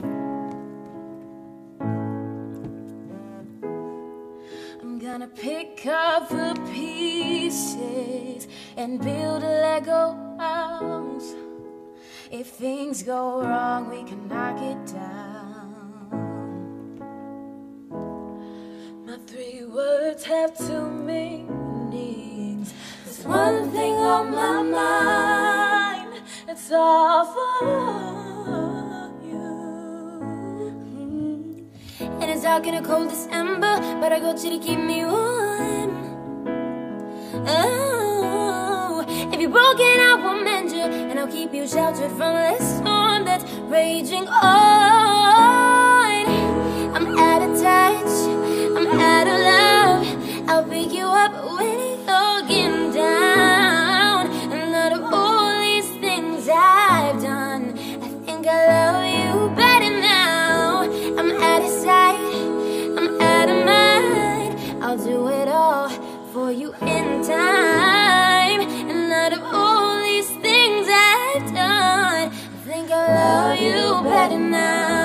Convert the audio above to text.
I'm gonna pick up the pieces and build a Lego house. If things go wrong, we can knock it down. My three words have two meanings. There's one thing on my mind, it's all for. Dark in a cold December, but I got you to keep me warm. Oh, if you're broken, I will mend you, and I'll keep you sheltered from the storm that's raging on. I'm out of touch, I'm out of love. I'll pick you up when I'll do it all for you in time. And out of all these things I've done, I think I love you better now.